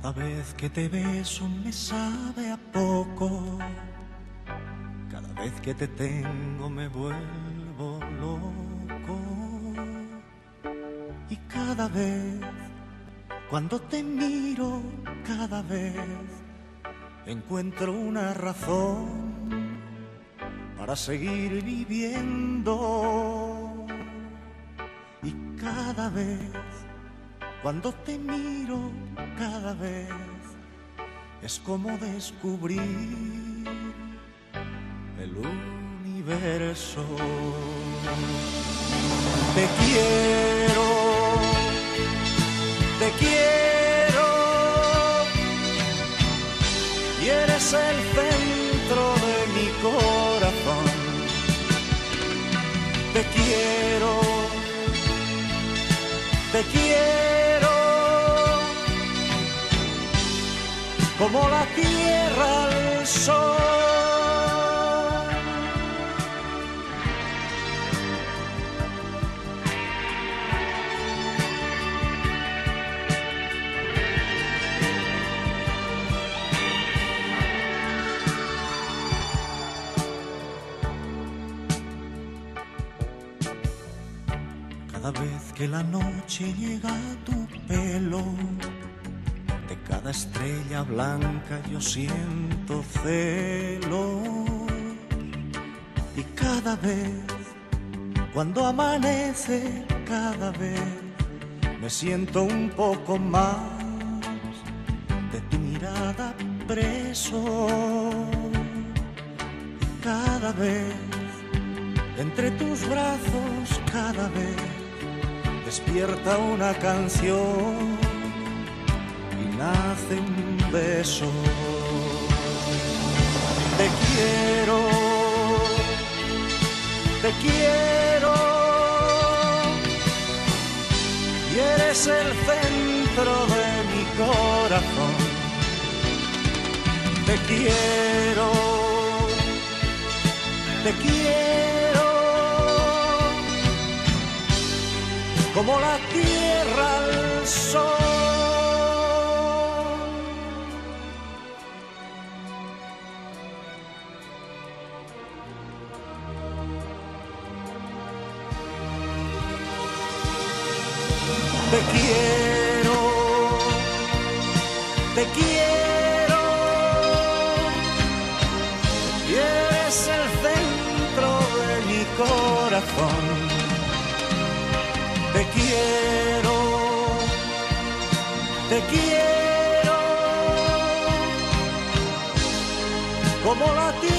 Cada vez que te beso me sabe a poco. Cada vez que te tengo me vuelvo loco. Y cada vez, cuando te miro, cada vez encuentro una razón para seguir viviendo. Y cada vez, cuando te miro, cada vez es como descubrir el universo. Te quiero, te quiero, y eres el centro de mi corazón. Te quiero, te quiero, como la tierra al sol. Cada vez que la noche llega a tu pelo, de cada estrella blanca yo siento celos. Y cada vez, cuando amanece, cada vez me siento un poco más de tu mirada preso. Y cada vez, entre tus brazos, cada vez despierta una canción nace un beso. Te quiero, te quiero, y eres el centro de mi corazón. Te quiero, te quiero. como la tierra al sol. Te quiero, te quiero, y eres el centro de mi corazón. Te quiero, te quiero, como la tierra